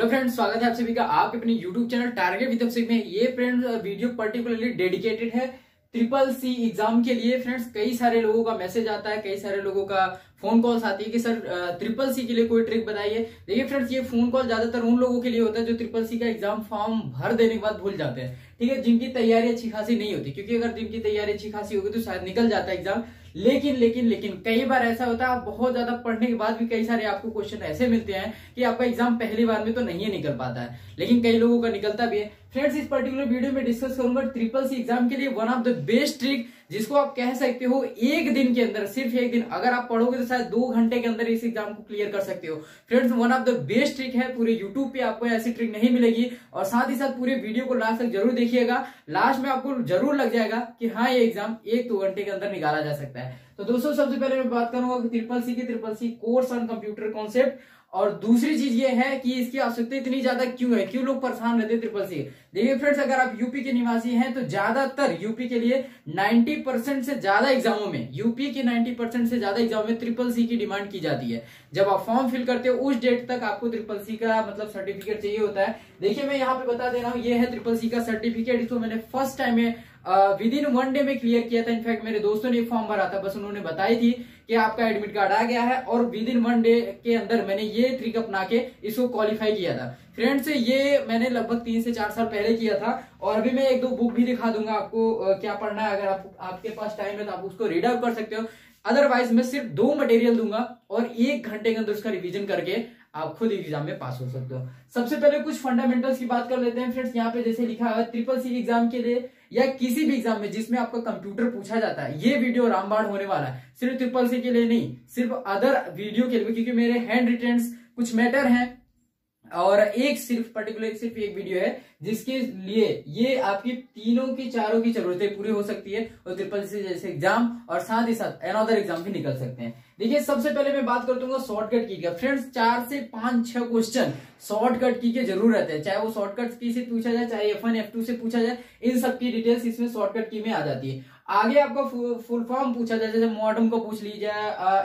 Hello friends स्वागत है आप सभी का। आपके अपने यूट्यूब चैनल टारगेट विद में। ये फ्रेंड्स वीडियो पर्टिकुलरली डेडिकेटेड है ट्रिपल सी एग्ज़ाम के लिए। फ्रेंड्स कई सारे लोगों का मैसेज आता है, कई सारे लोगों का फ़ोन कॉल्स आती है कि, सर ट्रिपल सी के लिए कोई ट्रिक बताइए। देखिए फ्रेंड्स ये फ़ोन कॉल ज़्यादातर उन लोगों के लिए होता है जो ट्रिपल सी का एग्ज़ाम फॉर्म भर देने के बाद भूल जाते हैं। ठीक है, जिनकी तैयारी अच्छी खासी नहीं होती। क्योंकि अगर जिनकी तैयारी अच्छी खासी होगी तो शायद निकल जाता है एग्ज़ाम लेकिन लेकिन लेकिन, कई बार ऐसा होता है, आप बहुत ज़्यादा पढ़ने के बाद भी कई सारे आपको क्वेश्चन ऐसे मिलते हैं कि आपका एग्ज़ाम पहली बार में तो नहीं निकल पाता है। लेकिन कई लोगों का निकलता भी है। फ्रेंड्स इस पर्टिकुलर वीडियो में डिस्कस करूँगा ट्रिपल सी एग्ज़ाम के लिए one of the best trick जिसको आप कह सकते हो एक दिन के अंदर, सिर्फ़ एक दिन। अगर आप पढ़ोगे तो शायद दो घंटे के अंदर इस एग्ज़ाम को क्लियर कर सकते हो। Friends one of the best trick है पूरे यूट्यूब पे आपको ऐसी ट्रिक नहीं मिलेगी। और साथ ही साथ पूरे वीडियो को लास्ट तक ज़रूर देखिएगा। लास्ट में आपको ज़रूर लग जाएगा कि हाँ ये एग्ज़ाम एक दो घंटे के अंदर निकाला जा सकता है। तो दोस्तों, सबसे पहले मैं बात करूँगा ट्रिपल सी की triple C course on computer concept और दूसरी चीज़ ये है कि इसकी आवश्यकता इतनी ज़्यादा क्यों है? क्यों लोग परेशान रहते हैं ट्रिपल सी देखिए फ्रेंड्स अगर आप यूपी के निवासी हैं तो ज़्यादातर यूपी के लिए 90 परसेंट से ज़्यादा एग्जामों में यूपी के 90 परसेंट से ज़्यादा एग्जामों में ट्रिपल सी की डिमांड की जाती है। जब आप फॉर्म फिल करते हो, उस डेट तक आपको ट्रिपल सी का मतलब सर्टिफिकेट चाहिए होता है। देखिए, मैं यहाँ पे बता दे रहा हूँ, ये है ट्रिपल सी का सर्टिफिकेट इसको मैंने फ़र्स्ट टाइम में विद इन वन डे में क्लियर किया था। इनफैक्ट मेरे दोस्तों ने फॉर्म भरा था बस उन्होंने बताई थी कि आपका एडमिट कार्ड आ गया है और विद इन वन डे के अंदर मैंने ये ट्रिक अपना के इसको क्वालिफाई किया था। फ्रेंड्स ये मैंने लगभग तीन से चार साल पहले किया था और अभी मैं एक दो बुक भी दिखा दूँगा आपको क्या पढ़ना है। अगर आप, आपके पास टाइम है तो आप उसको रीड आउट कर सकते हो। अदरवाइज़ मैं सिर्फ़ दो मटेरियल दूँगा और एक घंटे के अंदर उसका रिविजन करके आप खुद एग्ज़ाम में पास हो सकते हो। सबसे पहले कुछ फंडामेंटल्स की बात कर लेते हैं फ्रेंड्स यहाँ पे जैसे लिखा है ट्रिपल सी एग्ज़ाम के लिए या किसी भी एग्ज़ाम में जिसमें आपका कंप्यूटर पूछा जाता है, ये वीडियो रामबाण होने वाला है। सिर्फ़ ट्रिपल सी के लिए नहीं, सिर्फ़ अदर वीडियो के लिए, क्योंकि मेरे हैंड रिटर्न कुछ मैटर हैं। और एक सिर्फ़ पर्टिकुलर सिर्फ़ एक वीडियो है, जिसके लिए ये आपकी तीनों की चारों की जरूरतें पूरी हो सकती है और ट्रिपल सी जैसे एग्ज़ाम और साथ ही साथ अनदर एग्ज़ाम भी निकल सकते हैं। देखिए, सबसे पहले मैं बात करता हूँ शॉर्टकट की फ्रेंड्स चार से पाँच, छह क्वेश्चन शॉर्टकट की के ज़रूर रहते हैं। चाहे वो शॉर्टकट की से पूछा जाए, चाहे एफ़ वन एफ़ टू से पूछा जाए, इन सब की डिटेल्स इसमें शॉर्टकट की में आ जाती है। आगे आपका फुल फॉर्म पूछा जाए, जैसे मॉडर्न को पूछ लीजिए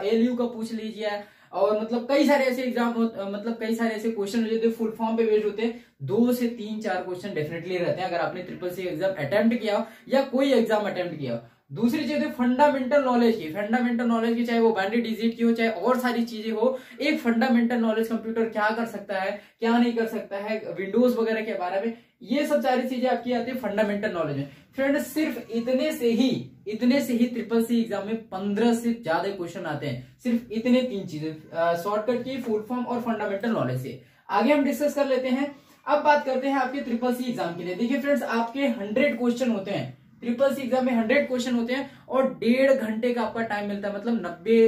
एल का पूछ लीजिए और मतलब कई सारे ऐसे एग्ज़ाम मतलब कई सारे ऐसे क्वेश्चन हो जाते फुल फॉर्म पे बेस्ड होते हैं। दो से तीन, चार क्वेश्चन डेफिनेटली रहते हैं। अगर आपने ट्रिपल सी एग्ज़ाम अटेम्प्ट किया या कोई एग्ज़ाम अटेम्प्ट किया दूसरी चीज़ है फंडामेंटल नॉलेज की। फंडामेंटल नॉलेज की चाहे वो बाइनरी डिजिट की हो, चाहे और सारी चीज़ें हो, एक फंडामेंटल नॉलेज कंप्यूटर क्या कर सकता है, क्या नहीं कर सकता है विंडोज़ वगैरह के बारे में ये सब सारी चीज़ें आपकी आती है फंडामेंटल नॉलेज में फ्रेंड सिर्फ़ इतने से ही, इतने से ही ट्रिपल सी एग्ज़ाम में पंद्रह से ज़्यादा क्वेश्चन आते हैं। सिर्फ़ इतने तीन चीज़ें शॉर्टकट की फुल फॉर्म और फंडामेंटल नॉलेज से। आगे हम डिस्कस कर लेते हैं। अब बात करते हैं आपके ट्रिपल सी एग्ज़ाम के लिए। देखिए फ्रेंड्स आपके हंड्रेड क्वेश्चन होते हैं। ट्रिपल सी एग्ज़ाम में हंड्रेड क्वेश्चन होते हैं और डेढ़ घंटे का आपका टाइम मिलता है मतलब नब्बे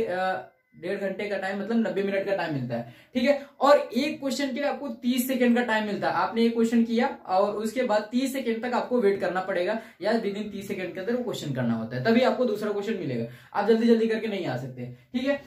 डेढ़ घंटे का टाइम मतलब नब्बे मिनट का टाइम मिलता है। ठीक है? और एक क्वेश्चन के लिए आपको तीस सेकंड का टाइम मिलता है। आपने एक क्वेश्चन किया और उसके बाद तीस सेकंड तक आपको वेट करना पड़ेगा या विद इन तीस सेकंड के अंदर वो क्वेश्चन करना होता है। तभी आपको दूसरा क्वेश्चन मिलेगा। आप जल्दी जल्दी करके नहीं आ सकते। ठीक है?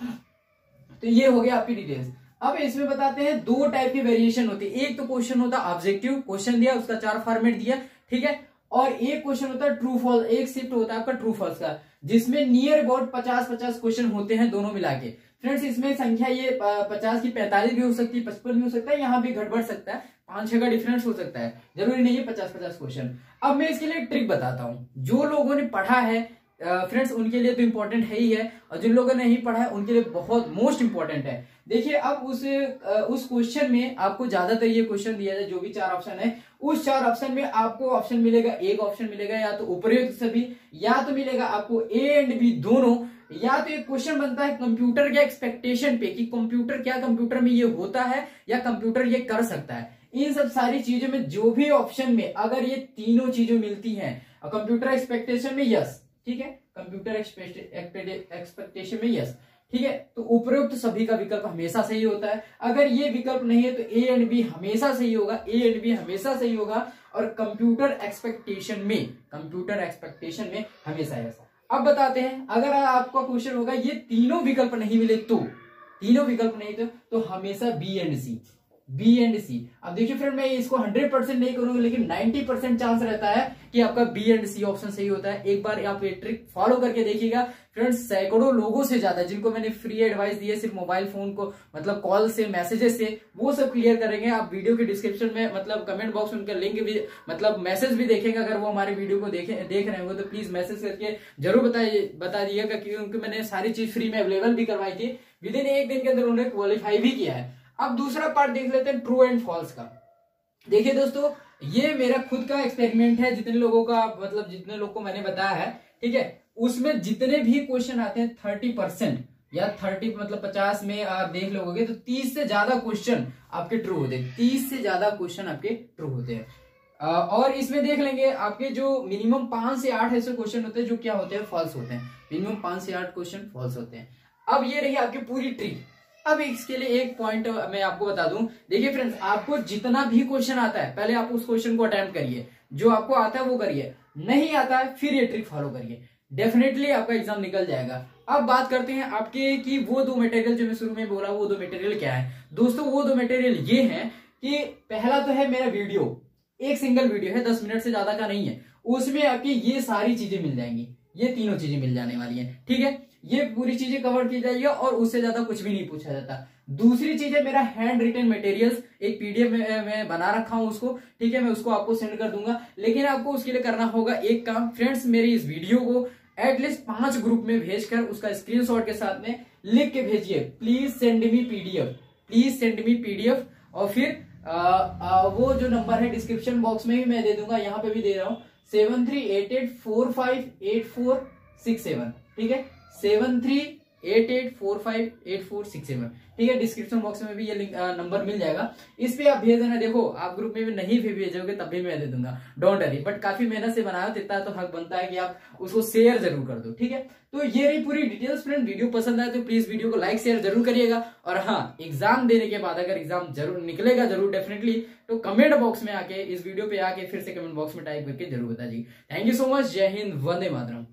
तो ये हो गया आपकी डिटेल्स अब इसमें बताते हैं, दो टाइप के वेरिएशन होते हैं। एक तो क्वेश्चन होता है ऑब्जेक्टिव क्वेश्चन दिया, उसका चार फॉर्मेट दिया। ठीक है? और एक क्वेश्चन होता है ट्रू फॉल्स एक शिफ्ट होता है आपका ट्रू फॉल्स का। जिसमें नियर अबाउट पचास पचास क्वेश्चन होते हैं दोनों मिला के। फ्रेंड्स इसमें संख्या ये पचास की पैंतालीस भी हो सकती है, पचपन भी हो सकता है, यहाँ भी घटबड़ सकता है, पाँच, छह का डिफरेंस हो सकता है। ज़रूरी नहीं है पचास पचास क्वेश्चन अब मैं इसके लिए ट्रिक बताता हूँ। जो लोगों ने पढ़ा है फ्रेंड्स उनके लिए तो इंपॉर्टेंट है ही है। और जिन लोगों ने नहीं पढ़ा है, उनके लिए बहुत मोस्ट इंपॉर्टेंट है। देखिए, अब उस उस क्वेश्चन में आपको ज़्यादातर ये क्वेश्चन दिया जाए, जो भी चार ऑप्शन है, उस चार ऑप्शन में आपको ऑप्शन मिलेगा, एक ऑप्शन मिलेगा, या तो उपयुक्त सभी, या तो मिलेगा आपको ए एंड बी दोनों, या तो एक क्वेश्चन बनता है कंप्यूटर के एक्सपेक्टेशन पे कि कंप्यूटर क्या कंप्यूटर में ये होता है, या कंप्यूटर ये कर सकता है। इन सब सारी चीज़ों में जो भी ऑप्शन में अगर ये तीनों चीज़ें मिलती हैं कंप्यूटर एक्सपेक्टेशन में यस ठीक है? कंप्यूटर एक्सपेक्टेशन में यस ठीक है? तो उपयुक्त सभी का विकल्प हमेशा सही होता है। अगर ये विकल्प नहीं है तो ए एंड बी हमेशा सही होगा। ए एंड बी हमेशा सही होगा। और कंप्यूटर एक्सपेक्टेशन में कंप्यूटर एक्सपेक्टेशन में हमेशा ऐसा अब बताते हैं अगर आपका क्वेश्चन होगा ये तीनों विकल्प नहीं मिले तो तीनों विकल्प नहीं तो, तो हमेशा B and C B and C अब देखिए फ्रेंड मैं इसको 100 परसेंट नहीं करूँगा, लेकिन 90 परसेंट चांस रहता है कि आपका बी एंड सी ऑप्शन सही होता है। एक बार आप ये ट्रिक फॉलो करके देखिएगा। फ्रेंड्स सैकड़ों लोगों से ज़्यादा, जिनको मैंने फ्री एडवाइस दी है, सिर्फ़ मोबाइल फ़ोन को मतलब कॉल से मैसेजेस से, वो सब क्लियर करेंगे। आप वीडियो के डिस्क्रिप्शन में मतलब कमेंट बॉक्स में उनका लिंक भी मतलब मैसेज भी देखेंगे। अगर वो हमारे वीडियो को देखे, देख रहे होंगे तो प्लीज़ मैसेज करके ज़रूर बताइए बता दिएगा क्योंकि मैंने सारी चीज़ फ्री में अवेलेबल भी करवाई थी। विद इन एक दिन के अंदर उन्होंने क्वालिफाई भी किया है। अब दूसरा पार्ट देख लेते हैं ट्रू एंड फॉल्स का। देखिए दोस्तों, ये मेरा खुद का एक्सपेरिमेंट है, जितने लोगों का मतलब जितने लोग को मैंने बताया है, ठीक है? उसमें जितने भी क्वेश्चन आते हैं थर्टी परसेंट या थर्टी मतलब पचास में आप देख लोगे तो तीस से ज़्यादा क्वेश्चन आपके ट्रू होते हैं। तीस से ज़्यादा क्वेश्चन आपके ट्रू होते हैं। और इसमें देख लेंगे, आपके जो मिनिमम पाँच से आठ ऐसे क्वेश्चन होते हैं, जो क्या होते हैं? फॉल्स होते हैं। मिनिमम पाँच से आठ क्वेश्चन फॉल्स होते हैं। अब ये रही आपकी पूरी ट्रिक अब इसके लिए एक पॉइंट मैं आपको बता दूँ। देखिए फ्रेंड्स आपको जितना भी क्वेश्चन आता है, पहले आप उस क्वेश्चन को अटेम्प्ट करिए। जो आपको आता है वो करिए। नहीं आता है, फिर ये ट्रिक फॉलो करिए। डेफिनेटली आपका एग्ज़ाम निकल जाएगा। अब बात करते हैं आपके कि वो दो मटेरियल जो मैं शुरू में बोला, वो दो मटेरियल क्या है? दोस्तों, वो दो मटेरियल ये है कि पहला तो है मेरा वीडियो एक सिंगल वीडियो है, दस मिनट से ज़्यादा का नहीं है। उसमें आपकी ये सारी चीज़ें मिल जाएँगी। ये तीनों चीज़ें मिल जाने वाली हैं ठीक है? ये पूरी चीज़ें कवर की जाएगी और उससे ज़्यादा कुछ भी नहीं पूछा जाता। दूसरी चीज़ है मेरा हैंड रिटन मटेरियल्स एक पीडीएफ में मैं बना रखा हूँ उसको ठीक है? मैं उसको आपको सेंड कर दूँगा। लेकिन आपको उसके लिए करना होगा एक काम। फ्रेंड्स मेरी इस वीडियो को एटलीस्ट पाँच ग्रुप में भेजकर उसका स्क्रीनशॉट के साथ में लिख के भेजिए। Please send me PDF please send me PDF और फिर आ, आ, वो जो नंबर है डिस्क्रिप्शन बॉक्स में भी मैं दे दूँगा यहाँ पे भी दे रहा हूँ। Seven three eight eight four five eight four six seven ठीक है? Seven three eight eight four five eight four six seven ठीक है डिस्क्रिप्शन बॉक्स में भी ये नंबर मिल जाएगा। इस पे आप भेज देना, देखो, आप ग्रुप में भी नहीं भी भेजोगे, तब भी मैं दे दूँगा। डोंट वरी बट काफ़ी मेहनत से बनाया है तो हक बनता है कि आप उसको शेयर ज़रूर कर दो, ठीक है? तो ये रही पूरी डिटेल्स फ्रेंड वीडियो पसंद आए तो प्लीज़ वीडियो को लाइक शेयर ज़रूर करिएगा। और हाँ एग्ज़ाम देने के बाद अगर एग्ज़ाम ज़रूर निकलेगा, ज़रूर डेफिनेटली तो कमेंट बॉक्स में आके, इस वीडियो पे आके फिर से कमेंट बॉक्स में टाइप करके ज़रूर बता जी थैंक यू सो मच जय हिंद, वंदे मातरम।